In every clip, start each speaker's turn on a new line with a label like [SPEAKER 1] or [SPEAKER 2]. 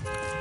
[SPEAKER 1] Thank you.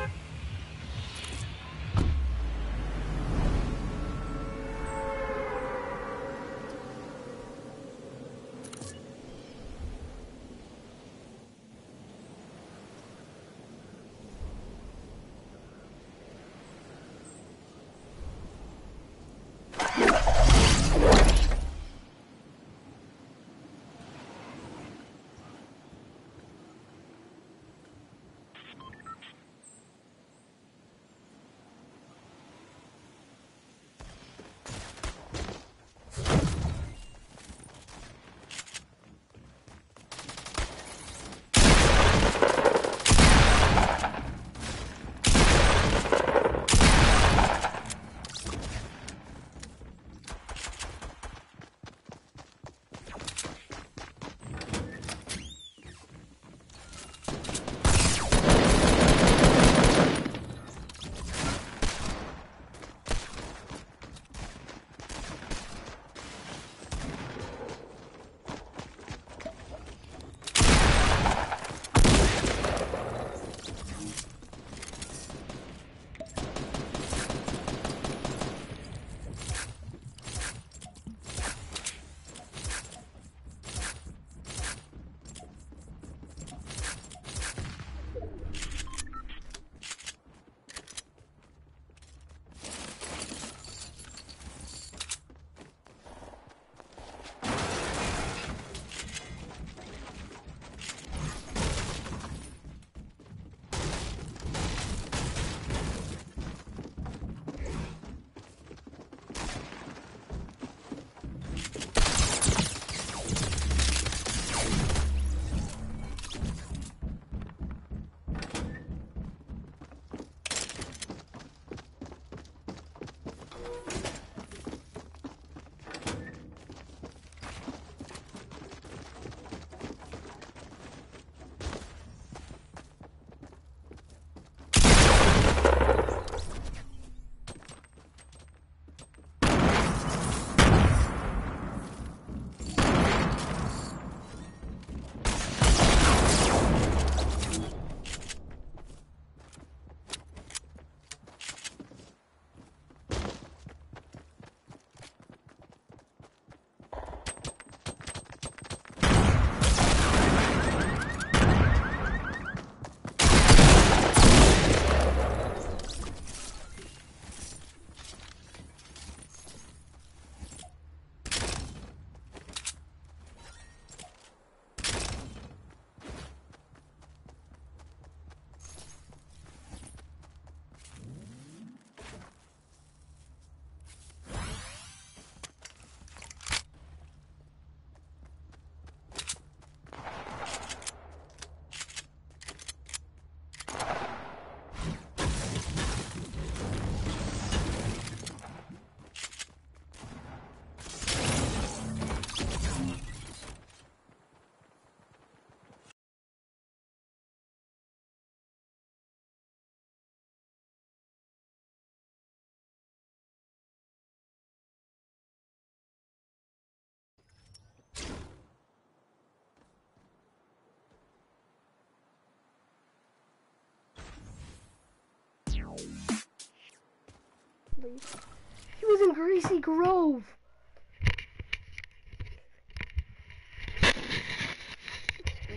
[SPEAKER 1] He was in Greasy Grove.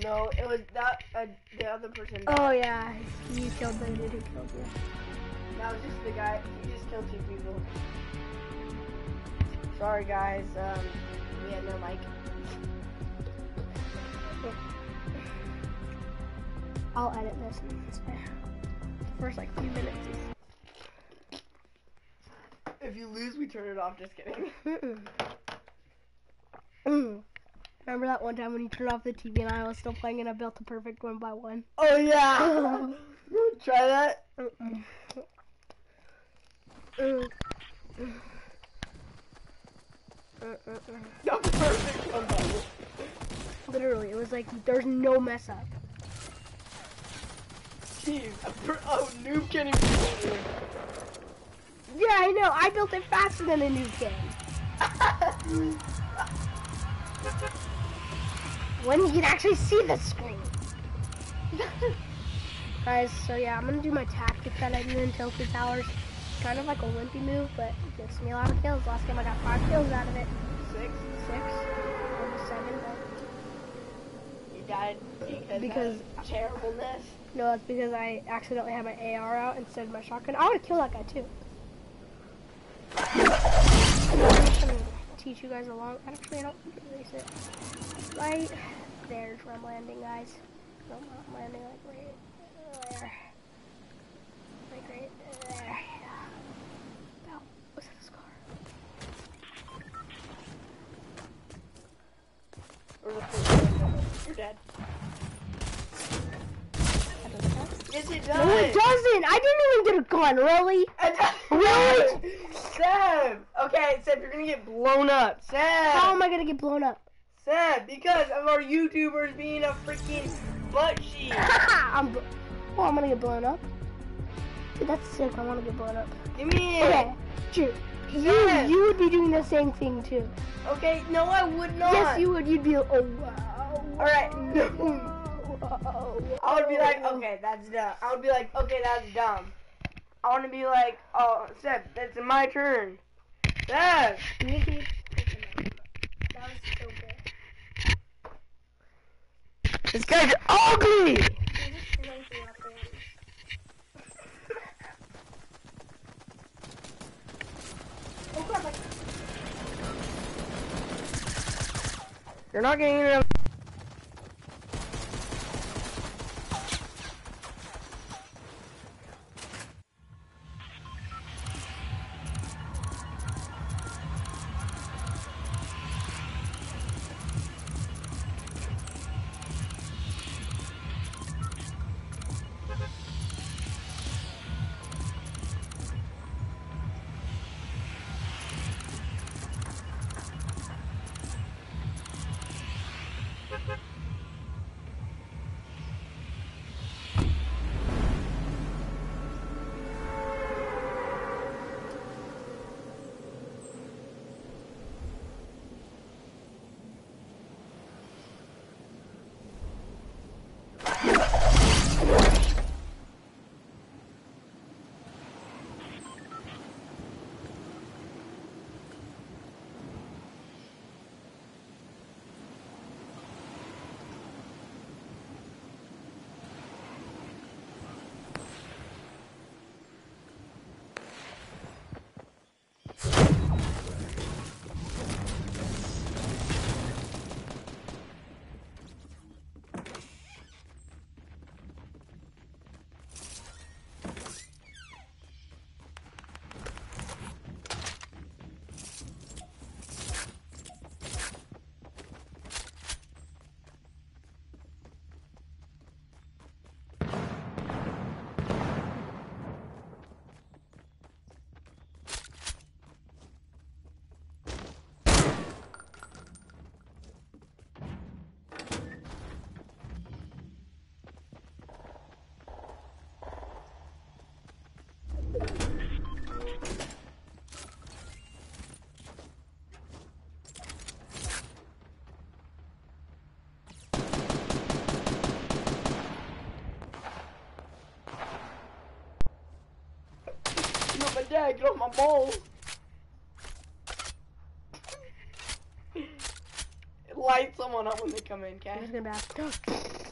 [SPEAKER 2] No, it was that uh, the other person.
[SPEAKER 1] Oh yeah, you killed the dude who killed you.
[SPEAKER 2] That was just the guy. He just killed two people. Sorry guys. Um, we had no mic.
[SPEAKER 1] I'll edit this and say the first like few minutes.
[SPEAKER 2] If you lose, we turn it off. Just kidding.
[SPEAKER 1] Remember that one time when you turned off the TV and I was still playing and I built a perfect one by one?
[SPEAKER 2] Oh yeah. Try that.
[SPEAKER 1] Mm-mm. Mm. Mm-mm-mm.
[SPEAKER 2] No, perfect. one.
[SPEAKER 1] Literally, it was like there's no mess up.
[SPEAKER 2] Jeez. Oh, noob can't even do it.
[SPEAKER 1] Yeah, I know. I built it faster than a new game. When you can actually see the screen. Guys, so yeah, I'm gonna do my tactic that I do in Tilted Towers. Kind of like a wimpy move, but it gets me a lot of kills. Last game I got five kills out of it.
[SPEAKER 2] Six.
[SPEAKER 1] Six. Maybe seven, but
[SPEAKER 2] You died because,
[SPEAKER 1] Because-
[SPEAKER 2] of terribleness.
[SPEAKER 1] no, that's because I accidentally had my AR out instead of my shotgun. I would have killed that guy too. I'm just gonna teach you guys along. Actually, I don't erase it. Right there's where I'm landing, guys. No, I'm landing like right there. Like right there.
[SPEAKER 2] You're dead.
[SPEAKER 1] That doesn't count.
[SPEAKER 2] Yes, it
[SPEAKER 1] No, it
[SPEAKER 2] does.
[SPEAKER 1] doesn't. I didn't even get a gun. Really? Really?
[SPEAKER 2] Seb. Okay, Seb, you're gonna get blown up. Seb.
[SPEAKER 1] How am I gonna get blown up?
[SPEAKER 2] Seb, because of our YouTubers being a freaking butt cheek.
[SPEAKER 1] I'm. Oh, I'm gonna get blown up. Dude, that's sick. I want to get blown up.
[SPEAKER 2] Give me it.
[SPEAKER 1] Okay, Dude, you
[SPEAKER 2] Yes.
[SPEAKER 1] you would be doing the same thing too.
[SPEAKER 2] Okay, no, I would not.
[SPEAKER 1] Yes, you would. You'd be. Oh wow.
[SPEAKER 2] All right. I would be oh,
[SPEAKER 1] like,
[SPEAKER 2] okay, that's dumb. I would be like, okay, that's dumb. I want to be like, oh, Seb, that's my turn.
[SPEAKER 1] Nikki. That was so good.
[SPEAKER 2] This guy's ugly.
[SPEAKER 1] Oh
[SPEAKER 2] You're not getting enough. Dad, get off my balls. Light someone up when they come in, okay?
[SPEAKER 1] gonna back.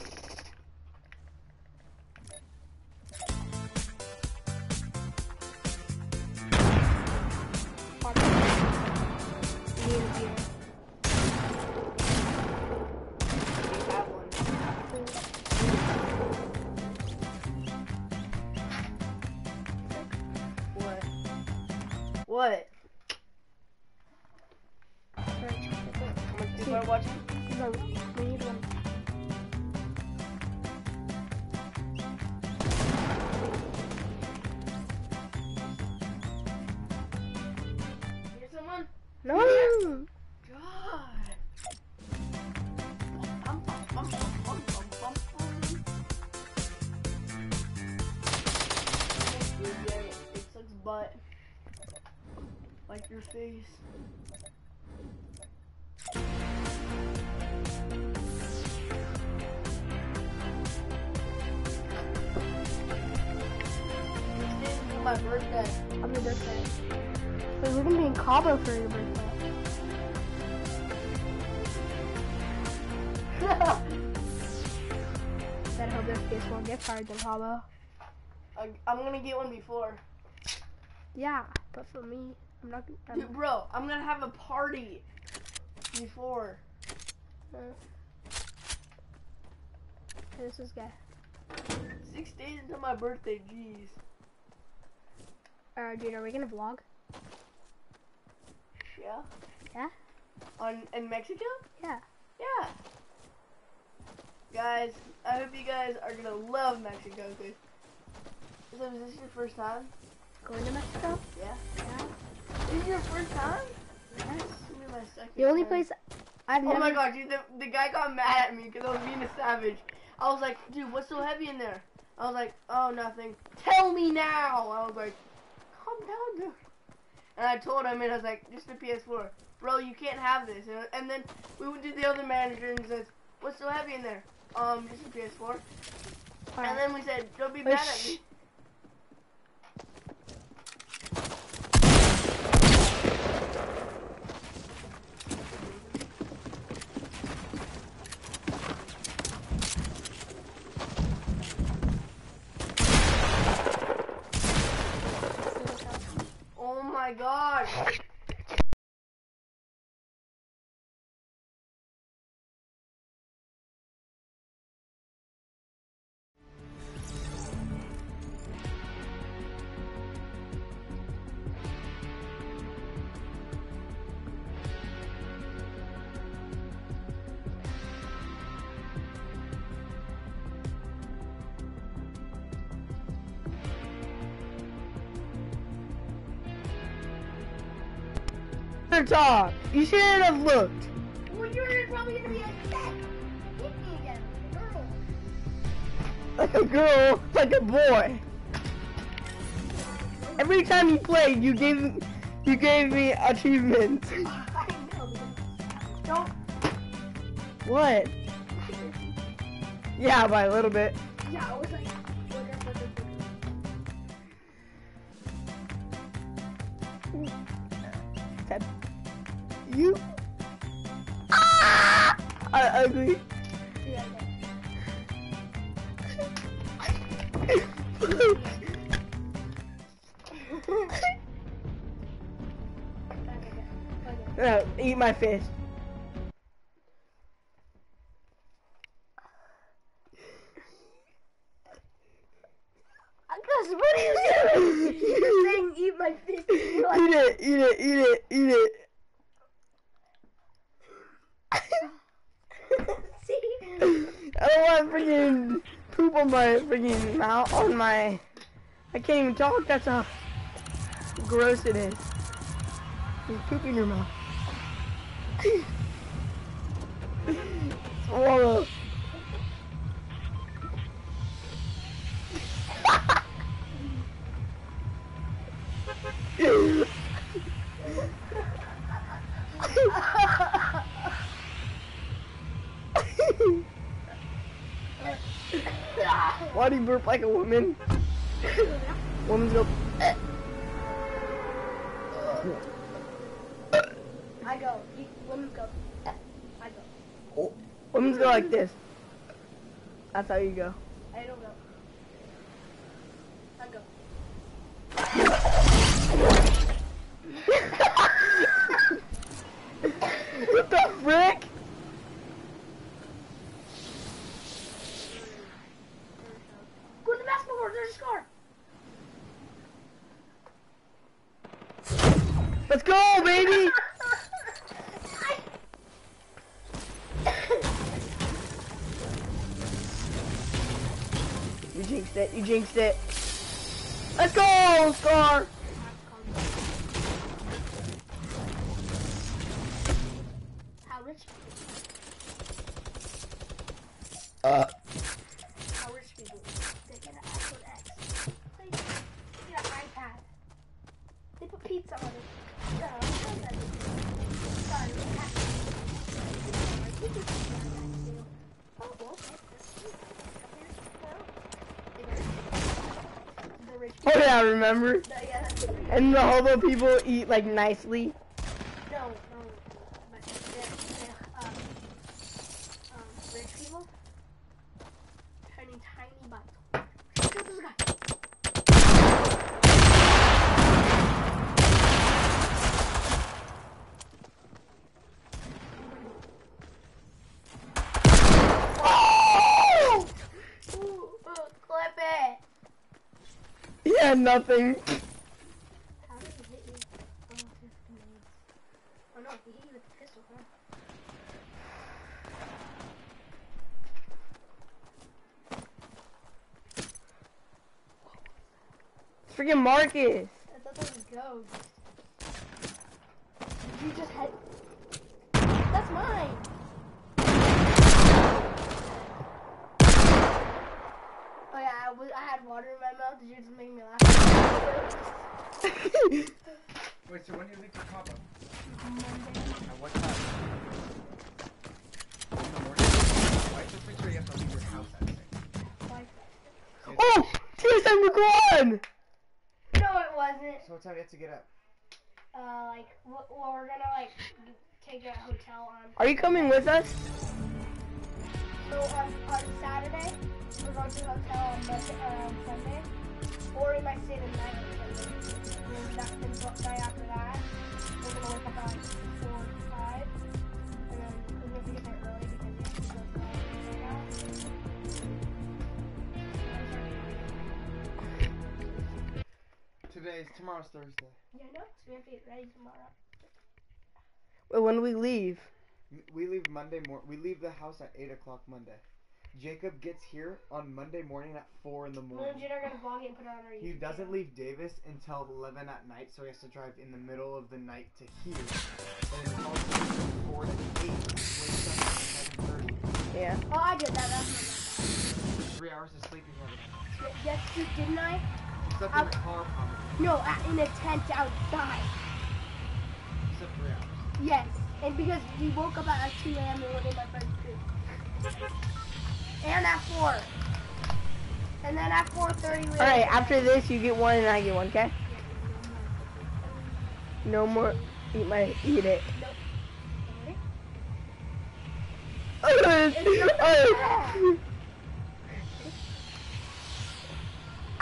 [SPEAKER 1] In for your birthday. Better hope there's PS4 gift cards in Cabo.
[SPEAKER 3] I, I'm gonna get one before.
[SPEAKER 1] Yeah, but for me, I'm not. I'm,
[SPEAKER 3] Dude, bro, I'm gonna have a party before.
[SPEAKER 1] uh, this is guy.
[SPEAKER 3] Six days until my birthday, jeez.
[SPEAKER 1] Uh, dude, are we gonna vlog?
[SPEAKER 3] Yeah?
[SPEAKER 1] Yeah?
[SPEAKER 3] On in Mexico?
[SPEAKER 1] Yeah.
[SPEAKER 3] Yeah. Guys, I hope you guys are gonna love Mexico, dude. So is this your first time?
[SPEAKER 1] Going to Mexico?
[SPEAKER 3] Yeah.
[SPEAKER 1] Yeah.
[SPEAKER 3] This is your first time?
[SPEAKER 1] Yes.
[SPEAKER 3] Be my second
[SPEAKER 1] The only
[SPEAKER 3] time.
[SPEAKER 1] place I've
[SPEAKER 3] Oh
[SPEAKER 1] never.
[SPEAKER 3] my god, dude, the, the guy got mad at me because I was being a savage. I was like, dude, what's so heavy in there? I was like, oh, nothing. Tell me now! I was like, calm down, dude. And I told him, and I was like, just a PS4. Bro, you can't have this. And, and then we went to the other manager and says, what's so heavy in there? Um, just a PS4.
[SPEAKER 1] Alright.
[SPEAKER 3] And then we said, don't be
[SPEAKER 1] Wait,
[SPEAKER 3] mad at me. My.
[SPEAKER 2] You shouldn't have looked.
[SPEAKER 1] Well, you're probably gonna be like, hit me again, girl."
[SPEAKER 2] Like a girl, like a boy. Every time you played, you gave you gave me achievements.
[SPEAKER 1] Don't.
[SPEAKER 2] What? Yeah, by a little bit. My.
[SPEAKER 1] Because what are you doing? You're saying eat my fish. Like,
[SPEAKER 2] Eat it, eat it, eat it, eat it.
[SPEAKER 1] see?
[SPEAKER 2] I don't want freaking poop on my freaking mouth, on my... I can't even talk, that's how gross it is. There's poop in your mouth. Swallow. Why do you burp like a woman? Women's go. "Eh."
[SPEAKER 1] I go. You, women go. I go.
[SPEAKER 2] Women's go like this. That's how you go.
[SPEAKER 1] I don't go. I go.
[SPEAKER 2] what the frick?
[SPEAKER 1] Go to the basketball court. There's a scar.
[SPEAKER 2] Let's go, baby! You jinxed it. You jinxed it. Let's go, Scar.
[SPEAKER 1] How rich?
[SPEAKER 2] Uh.
[SPEAKER 1] How rich people? They get an iPhone X. They get an iPad. They put pizza on it. No, I don't know that. Sorry, we have to. You can put pizza on that too. Oh, well, okay. That's cute. Well, they got- The rich
[SPEAKER 2] Oh yeah, remember? And the people eat like nicely.
[SPEAKER 1] No, no, but they're, they're, um, um, rich people. Tiny, tiny bites. Shoot this guy.
[SPEAKER 2] Oh!
[SPEAKER 1] Ooh, uh, clip it.
[SPEAKER 2] Yeah, nothing.
[SPEAKER 1] How did he hit you? Oh, 50 minutes. Oh no, he hit you with the pistol, huh?
[SPEAKER 2] Freaking Marcus.
[SPEAKER 1] I thought that was ghost. You just had. That's mine. Oh yeah, I, was, I had water in my mouth. Did you just make me laugh?
[SPEAKER 4] Wait, so when do you leave to Cabo?
[SPEAKER 1] Monday.
[SPEAKER 4] At what time? In the morning? Why just make sure you have to leave your house at six?
[SPEAKER 1] Why?
[SPEAKER 2] oh! TSM McGuan!
[SPEAKER 1] No, it wasn't.
[SPEAKER 4] So what time do you have to get up?
[SPEAKER 1] Uh, like, well, we're gonna like take a hotel on.
[SPEAKER 2] Are you coming with us?
[SPEAKER 1] So on on Saturday, we're going to a hotel on Monday, uh, Sunday, or we might stay the night on Sunday. And then that, then the night after that, we're gonna wake up at like four or five, and then we're gonna get there early because we have to go to the right now.
[SPEAKER 4] Today's tomorrow's Thursday.
[SPEAKER 1] Yeah, no, so we have to get ready tomorrow.
[SPEAKER 2] Wait, when do we leave?
[SPEAKER 4] We leave Monday mor- We leave the house at eight o'clock Monday. Jacob gets here on Monday morning at four in the
[SPEAKER 1] Me and
[SPEAKER 4] morning.
[SPEAKER 1] Jin are gonna vlog it and put it on our YouTube.
[SPEAKER 4] He doesn't
[SPEAKER 1] channel.
[SPEAKER 4] leave Davis until eleven at night, so he has to drive in the middle of the night to here. And then also from four to eight. Wakes up at seven thirty.
[SPEAKER 2] Yeah.
[SPEAKER 1] Oh, I did that. That's
[SPEAKER 4] Three hours of sleep you have.
[SPEAKER 1] Yes, dude, didn't I?
[SPEAKER 4] You slept
[SPEAKER 1] I-
[SPEAKER 4] in the car probably.
[SPEAKER 1] No, in a tent outside.
[SPEAKER 4] You slept three hours.
[SPEAKER 1] Yes, and because we woke up at like 2 a.m. and went in my friend's crib. And at 4. And then at 4.30 we
[SPEAKER 2] Alright, after this, you get one and I get one, okay? No more. Eat my. Eat it.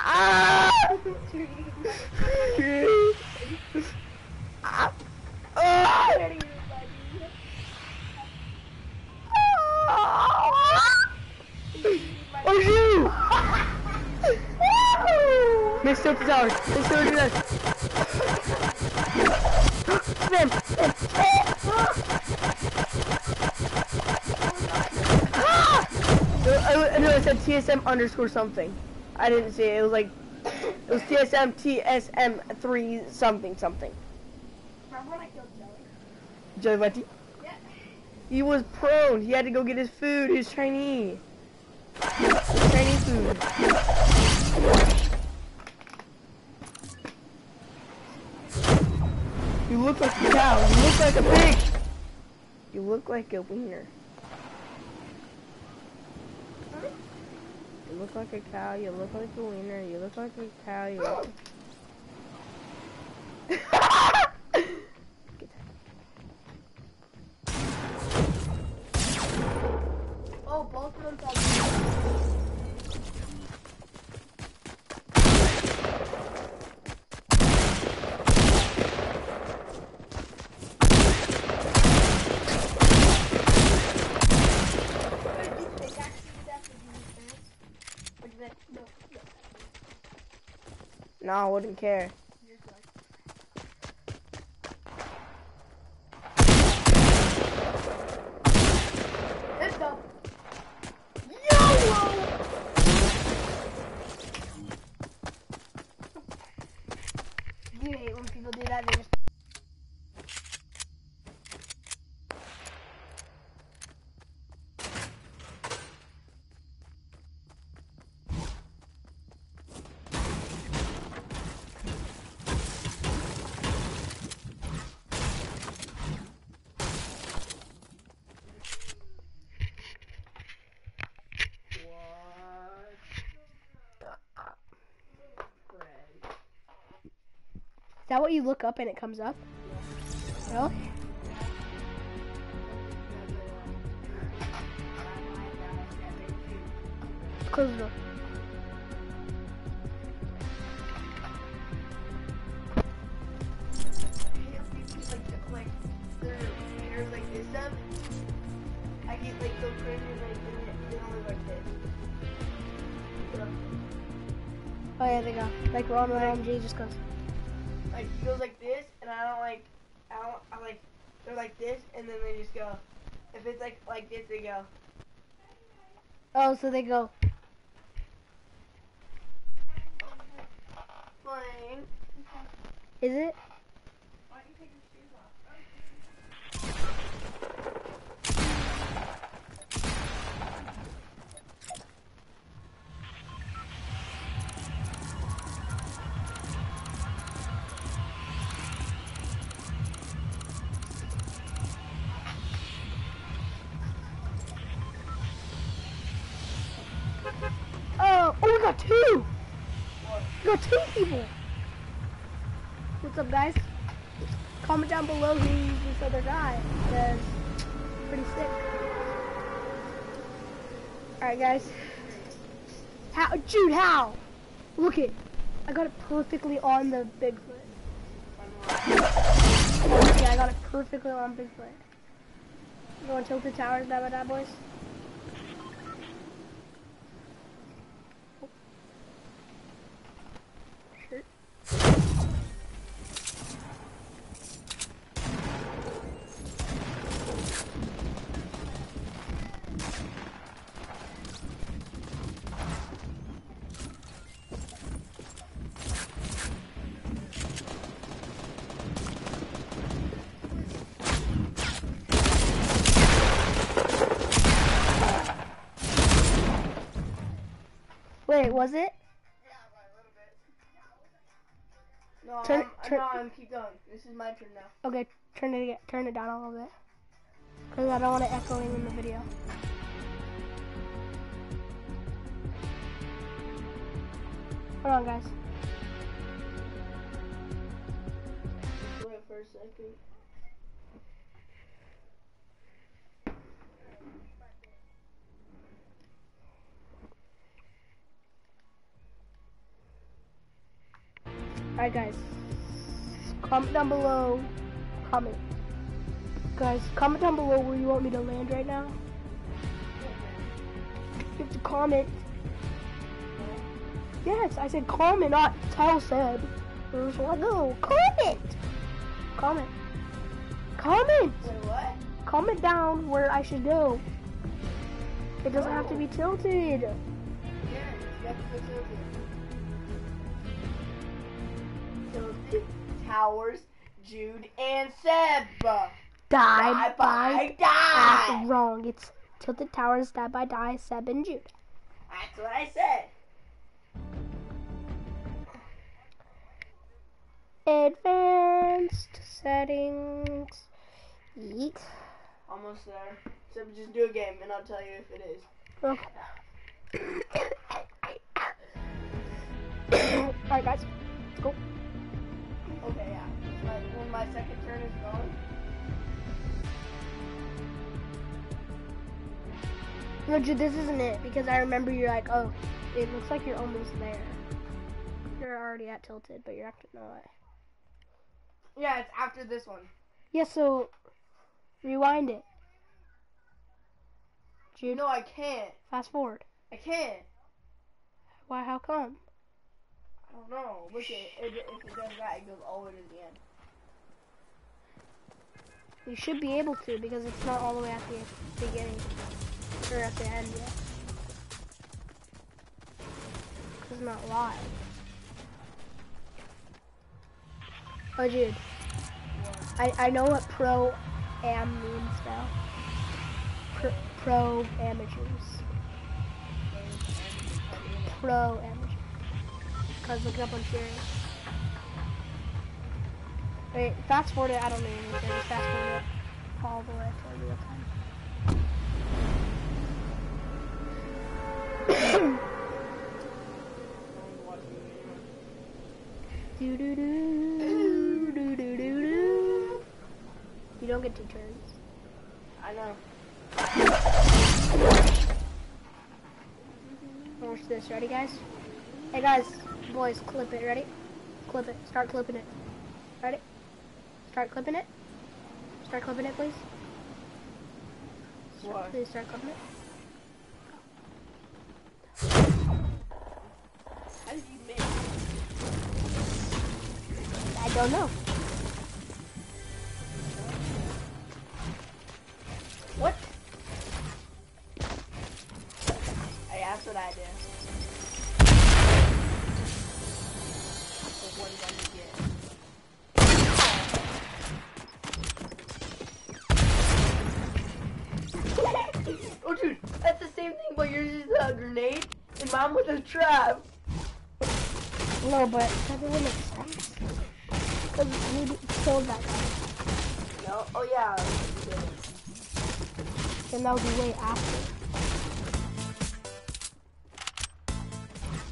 [SPEAKER 2] Ah! Ah! Ah! Oh shoot! Next up is ours. Next up is ours. Sam! Sam! Ah! I, I, no, it said TSM underscore something. I didn't see it. It was like, it was TSM TSM 3 something something.
[SPEAKER 1] Remember when I killed Joey?
[SPEAKER 2] Joey Vati?
[SPEAKER 1] Yeah.
[SPEAKER 2] He was prone. He had to go get his food. He was Chinese. Chinese food. You look like a cow. You look like a pig. You look like a wiener. You look like a cow. You look like a wiener. You look like a cow. You look. Get that.
[SPEAKER 1] Oh, both of them fell down. Wait, did you think actually did that? Did you use parents? Or did that? No,
[SPEAKER 2] I wouldn't care.
[SPEAKER 1] You're good. Let's go. You hate when people do that. They just that what you look up and it comes up? Really? Close the. Oh yeah, they go. Like Ron OMG just goes.
[SPEAKER 2] Like goes like this, and I don't like, I don't, I like, they're like this, and then they just go. If it's like like this, they go.
[SPEAKER 1] Oh, so they go. Is it? Got two people. What's up, guys? Comment down below who's this other guy. Cause pretty sick. All right, guys. How, Jude? How? Look it. I got it perfectly on the Bigfoot. Yeah, I got it perfectly on Bigfoot. Going tilted towers, that by that, boys. Was it?
[SPEAKER 2] No,
[SPEAKER 1] Turn-
[SPEAKER 2] I'm,
[SPEAKER 1] turn-
[SPEAKER 2] no, I'm keep going. This is my turn now.
[SPEAKER 1] Okay, turn it again, turn it down a little bit. Cause I don't want it echoing in the video. Hold on, guys.
[SPEAKER 2] Wait for a second.
[SPEAKER 1] Alright, guys. Comment down below. Comment. Guys, comment down below where you want me to land right now. You have to comment. Yes, I said comment, not tell said. Where's I go? Comment! Comment. Comment!
[SPEAKER 2] Wait, what?
[SPEAKER 1] Comment down where I should go. It doesn't have to be tilted.
[SPEAKER 2] Yeah, you have to go tilted. Towers, Jude, and Seb.
[SPEAKER 1] Die,
[SPEAKER 2] Die
[SPEAKER 1] by
[SPEAKER 2] by
[SPEAKER 1] That's
[SPEAKER 2] die.
[SPEAKER 1] wrong. It's Tilted Towers, Die by Die, Seb, and Jude.
[SPEAKER 2] That's what I said.
[SPEAKER 1] Advanced settings. Yeet.
[SPEAKER 2] Almost there. So just do a game, and I'll tell you if it is.
[SPEAKER 1] Okay. Alright, guys. Let's go.
[SPEAKER 2] Okay, yeah. Like, when my second turn is gone.
[SPEAKER 1] No, Jude, this isn't it because I remember you're like, oh, it looks like you're almost there. You're already at Tilted, but you're actually not.
[SPEAKER 2] Yeah, it's after this one.
[SPEAKER 1] Yeah, so rewind it. Jude,
[SPEAKER 2] No, I can't.
[SPEAKER 1] fast forward.
[SPEAKER 2] I can't.
[SPEAKER 1] Why? How come?
[SPEAKER 2] At it. If it does that, it goes all the way to the end.
[SPEAKER 1] You should be able to because it's not all the way at the beginning or at the end yet. It's not live. Oh, Jude. I, I know what pro am means now. Pro, pro amateurs. Pro. Cause look it up on Siri. Wait, fast forward it. I don't know anything. Just fast forward it all the way to real time. do do do. do. You don't get two turns.
[SPEAKER 3] I know.
[SPEAKER 1] Watch this. Ready, guys? Hey, guys. Boys, clip it. Ready? Clip it. Start clipping it. Ready? Start clipping it. Start clipping it, please.
[SPEAKER 3] What?
[SPEAKER 1] Please start clipping it.
[SPEAKER 3] How did you make?
[SPEAKER 1] I don't know.
[SPEAKER 3] Mine was a trap.
[SPEAKER 1] No, but that doesn't make sense. Because killed that guy.
[SPEAKER 3] No, oh yeah.
[SPEAKER 1] And that would be way after.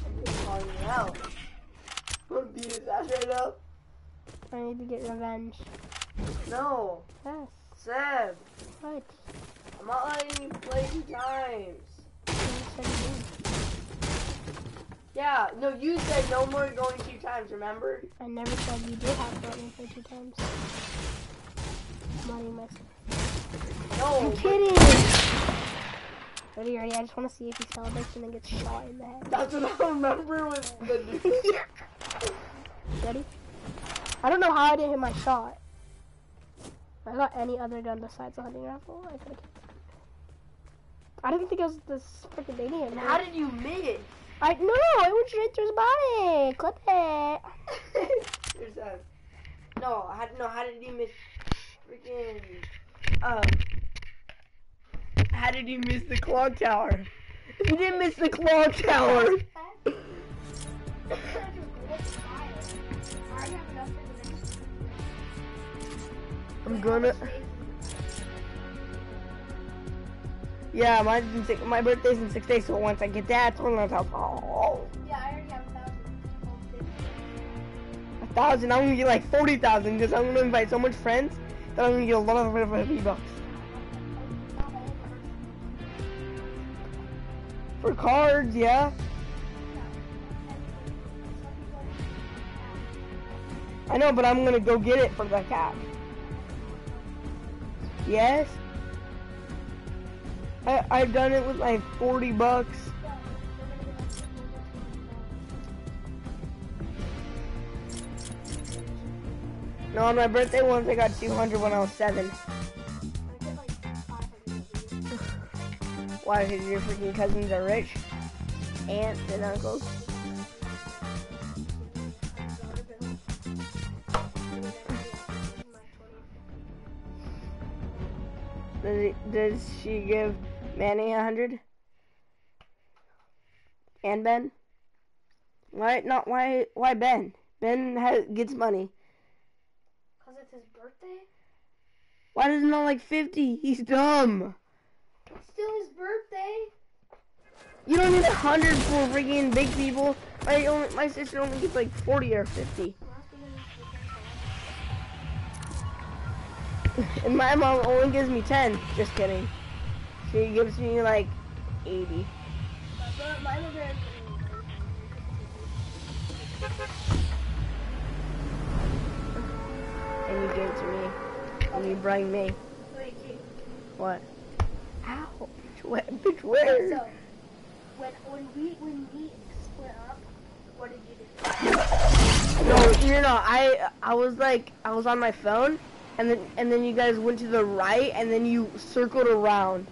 [SPEAKER 3] I'm just calling you out. I'm gonna beat his ass right now.
[SPEAKER 1] I need to get revenge.
[SPEAKER 3] No,
[SPEAKER 1] Yes.
[SPEAKER 3] Seb,
[SPEAKER 1] What?
[SPEAKER 3] I'm not letting you play two times.
[SPEAKER 1] You said you did.
[SPEAKER 3] Yeah, no, you said no more going two times, remember?
[SPEAKER 1] I never said you did have to let me play two times. Money mess.
[SPEAKER 3] No.
[SPEAKER 1] I'm kidding! Ready, ready? I just want to see if he celebrates and then gets shot in the head.
[SPEAKER 3] That's what I remember with the dude.
[SPEAKER 1] Ready? I don't know how I didn't hit my shot. I got any other gun besides the hunting rifle, I could have. I didn't think it was this freaking Canadian.
[SPEAKER 3] How did you miss?
[SPEAKER 1] I no, it went straight through his body. Clip it.
[SPEAKER 3] No, how, no, how did you miss freaking, um,
[SPEAKER 2] How did you miss the clock tower? You didn't miss the clock tower. I'm gonna. Yeah, mine's in six, my birthday's in six days, so once I get that, it's on the top. Oh,
[SPEAKER 1] Yeah, I already have a thousand.
[SPEAKER 2] a thousand. I'm gonna get like forty thousand because I'm gonna invite so much friends that I'm gonna get a lot of V bucks for cards. Yeah, I know, but I'm gonna go get it for the cap. Yes. I I've done it with like forty bucks. No, on my birthday once I got 200 when I was seven. Why? Because your freaking cousins are rich? Aunts and uncles? Does, she give Manny a hundred? And Ben? Why not? Why? Why Ben? Ben has, gets money.
[SPEAKER 1] Cause it's his birthday.
[SPEAKER 2] Why does it not like fifty? He's dumb.
[SPEAKER 1] It's still his birthday.
[SPEAKER 2] You don't need a hundred for freaking big people. My only, my sister only gets like forty or fifty, and my mom only gives me ten. Just kidding. She gives me like eighty. And you gave it to me. And you bring me. What? Ow. Bitch, where? Bitch, where?
[SPEAKER 1] So when when we when we split up, what did you do?
[SPEAKER 2] No, you know, I I was like I was on my phone, and then and then you guys went to the right, and then you circled around,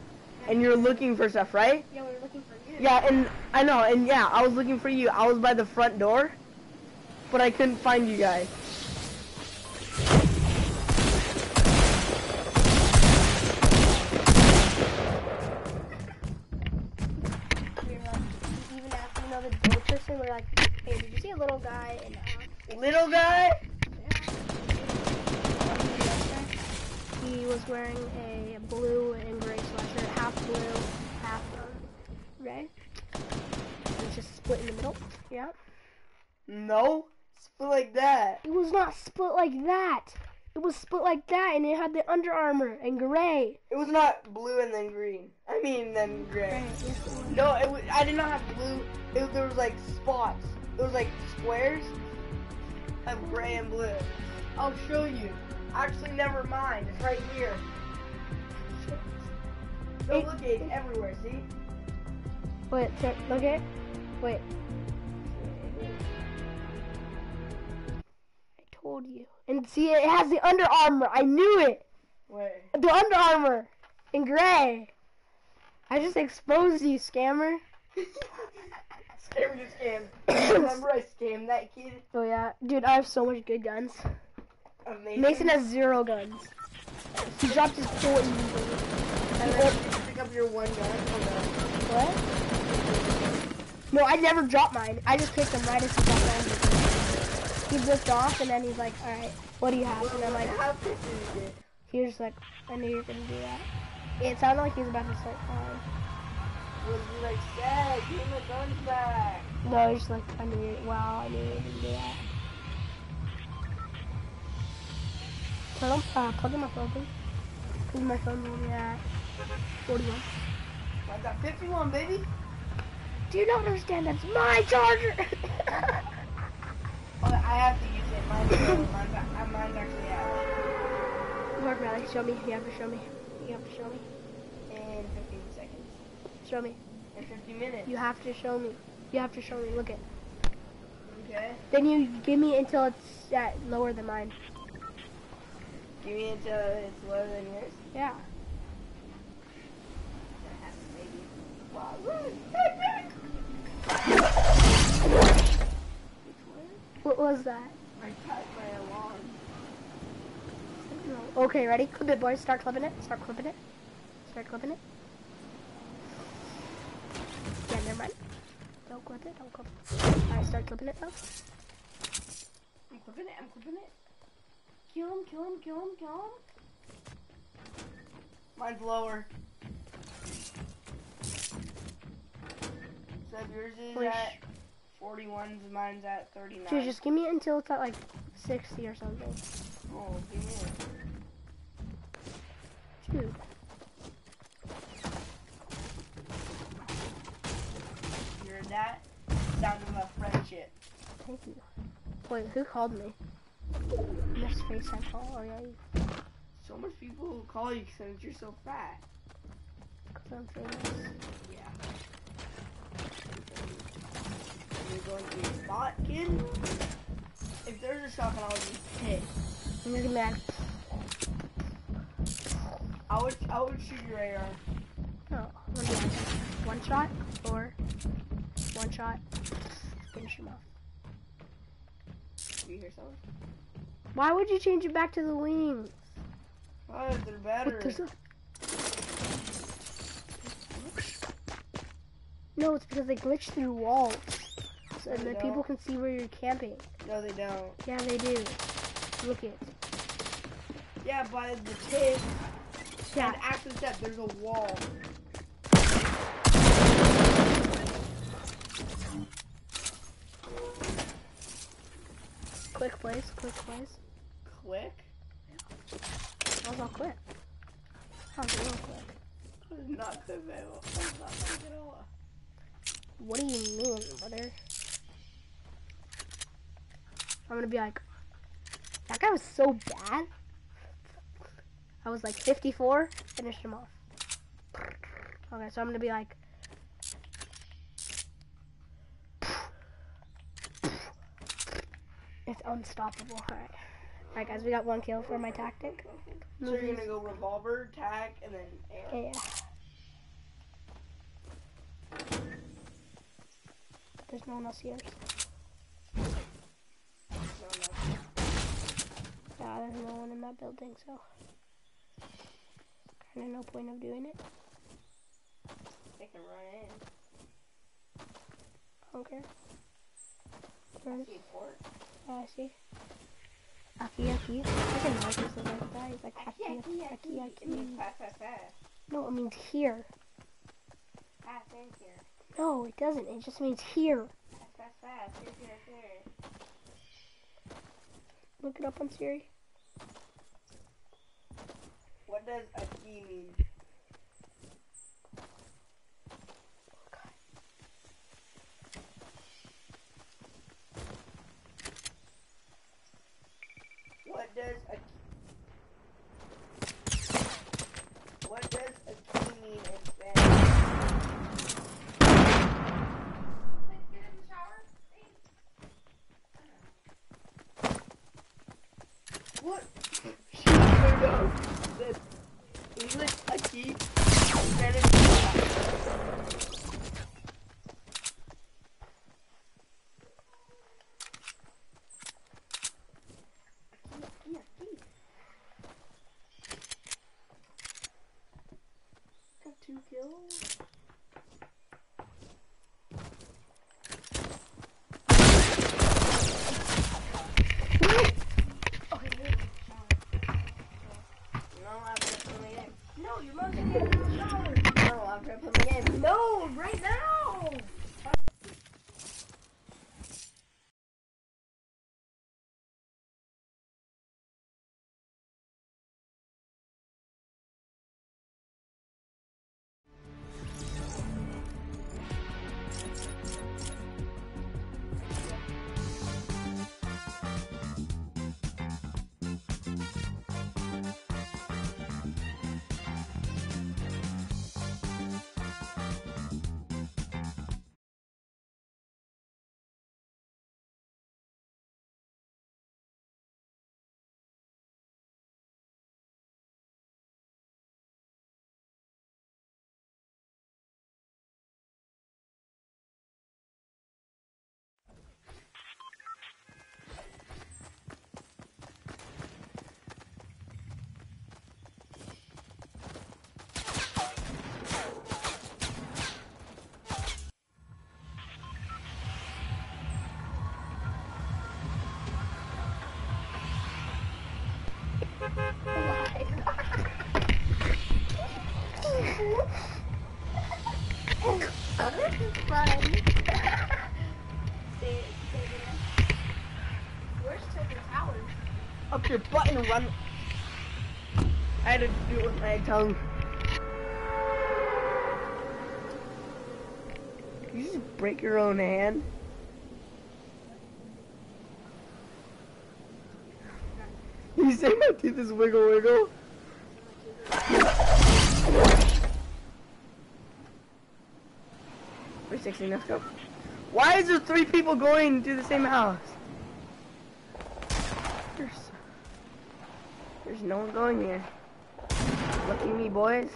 [SPEAKER 2] and you're looking for stuff, right?
[SPEAKER 1] Yeah, we were looking for you.
[SPEAKER 2] Yeah, and I know, and yeah, I was looking for you. I was by the front door, but I couldn't find you guys.
[SPEAKER 1] We were like, even after you know the door person, we're like, hey, did you see a little guy in uh,
[SPEAKER 2] Little guy.
[SPEAKER 1] He was wearing a blue and gray sweatshirt, half blue, half um, red. It was just split in the middle. Yeah.
[SPEAKER 2] No, split like that.
[SPEAKER 1] It was not split like that. It was split like that, and it had the Under Armour and gray.
[SPEAKER 2] It was not blue and then green. I mean, then gray. No, it was, I did not have blue. It, there was like spots. There was like squares of gray and blue. I'll show you. Actually, never mind. It's right here. No,
[SPEAKER 1] It-
[SPEAKER 2] look, it's everywhere. See?
[SPEAKER 1] Wait, check, look at it. Wait. I told you. And see, it has the Under Armour. I knew it.
[SPEAKER 2] Wait.
[SPEAKER 1] The Under Armour in gray. I just exposed you, scammer.
[SPEAKER 2] Scammer just scammed. Remember I scammed that kid?
[SPEAKER 1] Oh yeah, dude, I have so much good guns.
[SPEAKER 2] Amazing.
[SPEAKER 1] Mason has zero guns. He dropped his whole inventory.
[SPEAKER 2] And then you pick up your one gun. Oh,
[SPEAKER 1] What? No, I never dropped mine. I just picked him right as he dropped inventory. He blipped off, and then he's like, "All right, what do you have?" And I'm like,
[SPEAKER 2] How pissed did you
[SPEAKER 1] he was just like, "I knew you were gonna do that." It sounded like he was about to start crying.
[SPEAKER 2] Was he like, Dad, give me my guns back?
[SPEAKER 1] No, he's just like, "I knew. You, wow, I knew you were gonna do that." On, uh, plug in my phone, please. My phone's only at 41.
[SPEAKER 2] I got 51, baby.
[SPEAKER 1] Do you not understand? That's my charger.
[SPEAKER 2] I have to use it. Mine's, mine's, mine's actually out.
[SPEAKER 1] Mark Riley, show me. You have to show me. You have to show me.
[SPEAKER 2] In 15 seconds.
[SPEAKER 1] Show me.
[SPEAKER 2] In 50 minutes.
[SPEAKER 1] You have to show me. You have to show me. Look it.
[SPEAKER 2] Okay.
[SPEAKER 1] Then you give me until it's at lower than mine.
[SPEAKER 2] Give me until it's lower than yours.
[SPEAKER 1] Yeah.
[SPEAKER 2] Wow.
[SPEAKER 1] What was that?
[SPEAKER 2] I cut my alarm.
[SPEAKER 1] Okay, ready? Clip it, boys. Start clipping it. Start clipping it. Start clipping it. Yeah, never mind. Don't clip it. Don't clip it. Alright, start clipping it now.
[SPEAKER 2] I'm clipping it. I'm clipping it. Kill him, kill him, kill him, kill him. Mine's lower. So yours is
[SPEAKER 1] Push.
[SPEAKER 2] at 41, mine's at 39.
[SPEAKER 1] Dude, just give me until it's at like 60 or something.
[SPEAKER 2] Oh, give me it.
[SPEAKER 1] Dude.
[SPEAKER 2] You heard that? Sound of a friendship.
[SPEAKER 1] Thank you. Wait, who called me? Missed FaceTime call. Oh yeah, you-
[SPEAKER 2] So much people call you since you're so fat.
[SPEAKER 1] cause I'm famous.
[SPEAKER 2] Yeah. You're going to your spot, kid? If there's a shotgun, I'll just hit.
[SPEAKER 1] I'm gonna be mad.
[SPEAKER 2] I would, I would shoot your AR.
[SPEAKER 1] No, be mad. One shot or one shot. Finish him off.
[SPEAKER 2] Do You hear something?
[SPEAKER 1] Why would you change it back to the wings?
[SPEAKER 2] Oh, they're better.
[SPEAKER 1] No, it's because they glitch through walls. So
[SPEAKER 2] No,
[SPEAKER 1] that people can see where you're camping.
[SPEAKER 2] No, they don't.
[SPEAKER 1] Yeah, they do. Look it.
[SPEAKER 2] Yeah, by the tip
[SPEAKER 1] Yeah,
[SPEAKER 2] and after step, there's a wall.
[SPEAKER 1] quick place, quick plays.
[SPEAKER 2] Click.
[SPEAKER 1] That was all quick. That was real quick.
[SPEAKER 2] That not click at all. Not click at all.
[SPEAKER 1] What do you mean, brother? I'm gonna be like, that guy was so bad. I was like 54, finished him off. Okay, so I'm gonna be like, it's unstoppable. Alright. Alright, guys, we got one kill for my tactic.
[SPEAKER 2] So you're gonna go revolver, tag, and then AR.
[SPEAKER 1] Yeah. There's no one else here.
[SPEAKER 2] No, no.
[SPEAKER 1] Yeah, there's no one in that building, so kind of no point of doing it.
[SPEAKER 2] They can run in.
[SPEAKER 1] I. Where is-
[SPEAKER 2] See
[SPEAKER 1] I see. Aki Aki. I can like this that. He's like Aki Aki Aki Aki. No, it means here. No, it doesn't. It just means here. Look it up on Siri.
[SPEAKER 2] What does a key mean? And run. I had to do it with my tongue. You just break your own hand. You say my teeth is wiggle wiggle? We're 16, let's go. Why is there three people going to the same house? There's, there's no one going here. Lucky me, boys.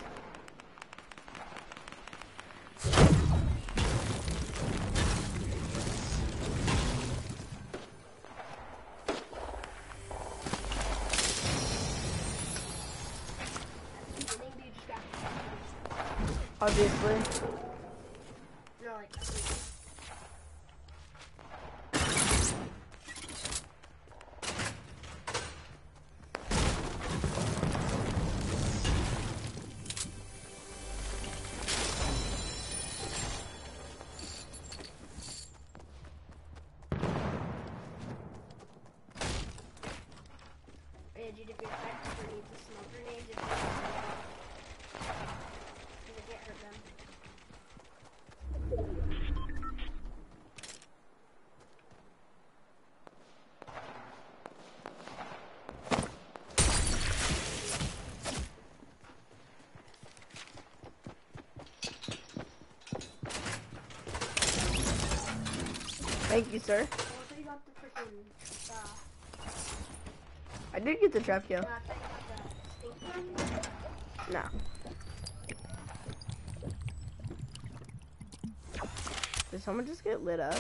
[SPEAKER 2] Thank you, sir. I did get the trap kill. No. Did someone just get lit up?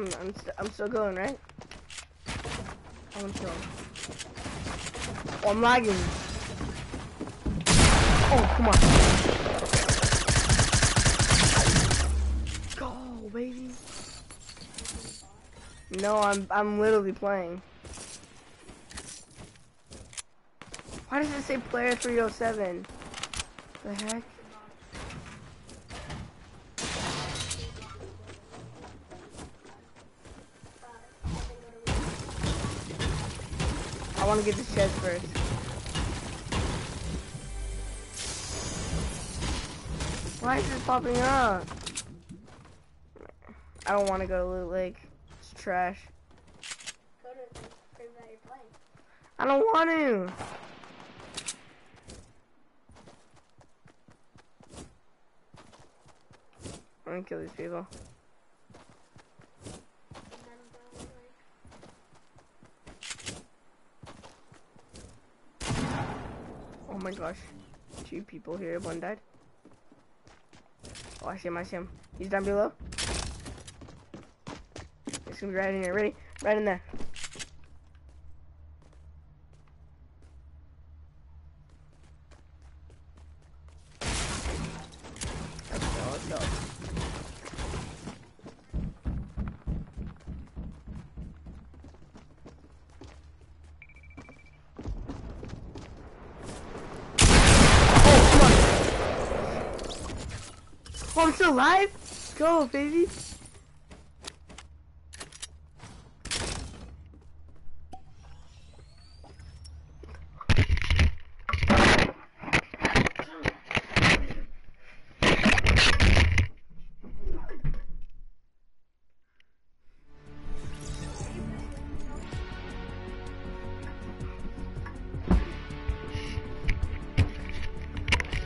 [SPEAKER 2] I'm I'm st- I'm still going, right? I'm. Oh, I'm lagging. Oh, come on. Go, baby. No, I'm I'm literally playing. Why does it say player 307? The heck? To get this chest first. Why is this popping up? I don't want to go to Loot Lake. It's trash.
[SPEAKER 1] Go to the thing that you're playing.
[SPEAKER 2] I don't want to. I'm gonna kill these people.
[SPEAKER 1] And then go like.
[SPEAKER 2] Oh my gosh. Two people here. One died. Oh, I see him. I see him. He's down below. He's gonna be right in here. Ready? Right in there. Alive? Go, baby.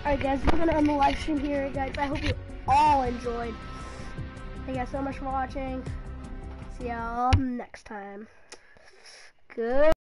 [SPEAKER 1] Alright guys, we're gonna end the live stream here, guys. I hope you all enjoyed. Thank you guys so much for watching. See y'all next time. Good.